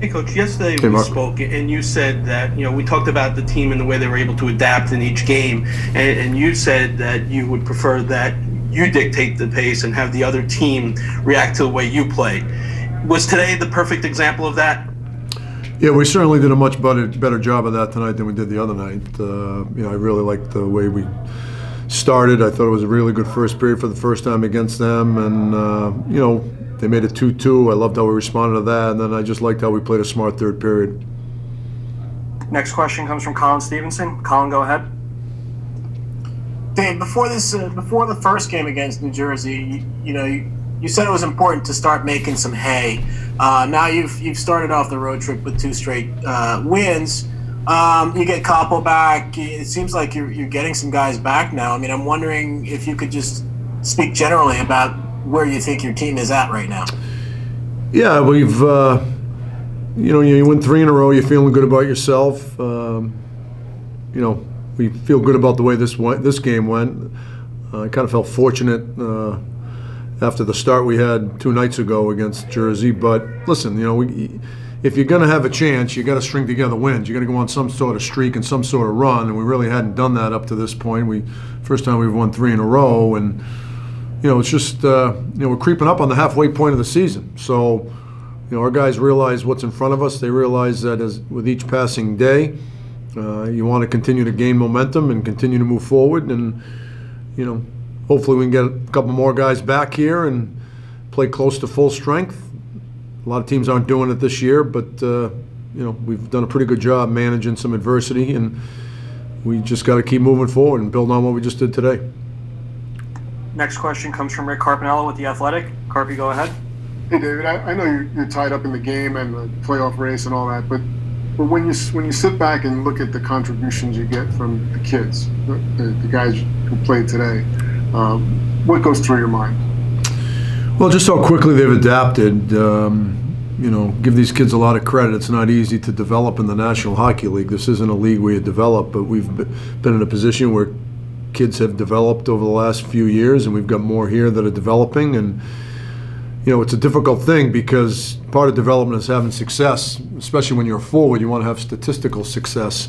Hey, Coach. Yesterday Hey, we Mark. spoke, and you said that you know we talked about the team and the way they were able to adapt in each game, and, and you said that you would prefer that you dictate the pace and have the other team react to the way you play. Was today the perfect example of that? Yeah, we certainly did a much better, better job of that tonight than we did the other night. Uh, you know, I really liked the way we started. I thought it was a really good first period for the first time against them, and uh, you know, they made it 2-2. I loved how we responded to that, and then I just liked how we played a smart third period. Next question comes from Colin Stephenson. Colin, go ahead. Dave, before this, uh, before the first game against New Jersey, you, you know, you, you said it was important to start making some hay. Uh, now you've you've started off the road trip with two straight uh, wins. Um, you get Kaapo back. It seems like you're you're getting some guys back now. I mean, I'm wondering if you could just speak generally about where you think your team is at right now. Yeah, we've, uh, you know, you win three in a row. You're feeling good about yourself. Um, you know, we feel good about the way this went, this game went. Uh, I kind of felt fortunate uh, after the start we had two nights ago against Jersey. But listen, you know, we, if you're going to have a chance, you got to string together wins. You got to go on some sort of streak and some sort of run, and we really hadn't done that up to this point. We first time we've won three in a row, and you know, it's just uh, you know we're creeping up on the halfway point of the season. So, you know, our guys realize what's in front of us. They realize that as with each passing day, uh, you want to continue to gain momentum and continue to move forward. And you know, hopefully we can get a couple more guys back here and play close to full strength. A lot of teams aren't doing it this year, but uh, you know we've done a pretty good job managing some adversity, and we just got to keep moving forward and build on what we just did today. Next question comes from Rick Carpiniello with The Athletic. Carpy, go ahead. Hey, David. I, I know you're, you're tied up in the game and the playoff race and all that, but but when you when you sit back and look at the contributions you get from the kids, the, the, the guys who played today, um, what goes through your mind? Well, just how quickly they've adapted. Um, you know, give these kids a lot of credit. It's not easy to develop in the National Hockey League. This isn't a league where you develop, but we've been in a position where kids have developed over the last few years, and we've got more here that are developing. And you know, it's a difficult thing because part of development is having success, especially when you're a forward. You want to have statistical success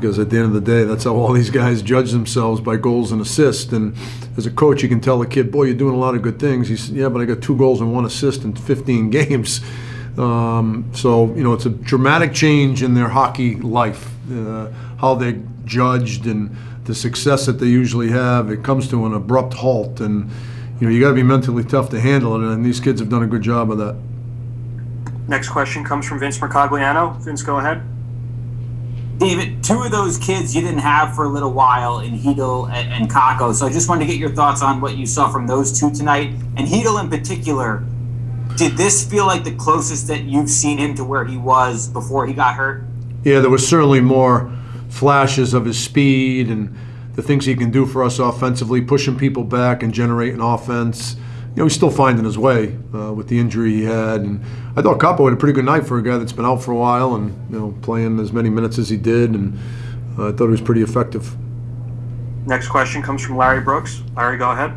because at the end of the day, that's how all these guys judge themselves by goals and assists. And as a coach, you can tell the kid, "Boy, you're doing a lot of good things." He's, "Yeah, but I got two goals and one assist in 15 games." Um, so you know, it's a dramatic change in their hockey life, uh, how they're judged and the success that they usually have. It comes to an abrupt halt, and you know, you got to be mentally tough to handle it. And these kids have done a good job of that. Next question comes from Vince Mercogliano. Vince, go ahead. David, two of those kids you didn't have for a little while in Chytil and, and Kakko. So I just wanted to get your thoughts on what you saw from those two tonight. And Chytil in particular, did this feel like the closest that you've seen him to where he was before he got hurt? Yeah, there was certainly more flashes of his speed and the things he can do for us offensively, pushing people back and generating offense. You know, he's still finding his way uh, with the injury he had. And I thought Kaapo had a pretty good night for a guy that's been out for a while and, you know, playing as many minutes as he did. And uh, I thought he was pretty effective. Next question comes from Larry Brooks. Larry, go ahead.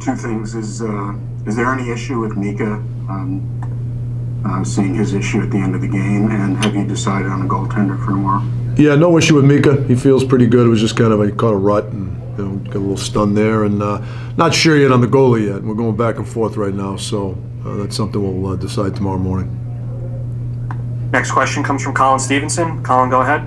Two things. Is uh, is there any issue with Mika um, uh, seeing his issue at the end of the game? And have you decided on a goaltender for tomorrow? Yeah, no issue with Mika. He feels pretty good. It was just kind of a he caught a rut and you know, got a little stunned there, and uh, not sure yet on the goalie yet. We're going back and forth right now, so uh, that's something we'll uh, decide tomorrow morning. Next question comes from Colin Stephenson. Colin, go ahead.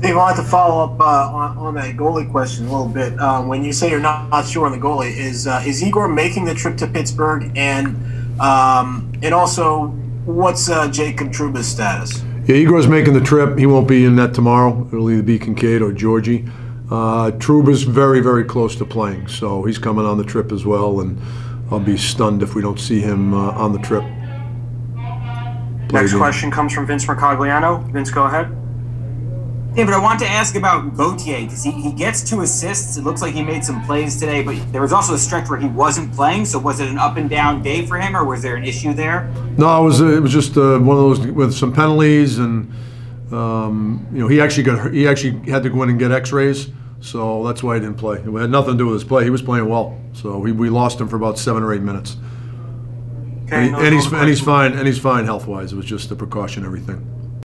Dave, I wanted to follow up uh, on, on that goalie question a little bit. Um, when you say you're not, not sure on the goalie, is uh, is Igor making the trip to Pittsburgh, and um, and also what's uh, Jacob Trouba's status? Yeah, Igor's making the trip. He won't be in net tomorrow. It'll either be Kinkaid or Georgie. Uh, Trouba's very, very close to playing, so he's coming on the trip as well, and I'll be stunned if we don't see him uh, on the trip. Play Next again. question comes from Vince Mercogliano. Vince, go ahead. David, I want to ask about Gauthier because he, he gets two assists. It looks like he made some plays today, but there was also a stretch where he wasn't playing. So was it an up and down day for him, or was there an issue there? No, it was it was just uh, one of those with some penalties, and um, you know he actually got he actually had to go in and get X-rays, so that's why he didn't play. It had nothing to do with his play. He was playing well, so we, we lost him for about seven or eight minutes. Okay, And, he- are and he's and he's fine and he's fine health wise. It was just a precautionary thing.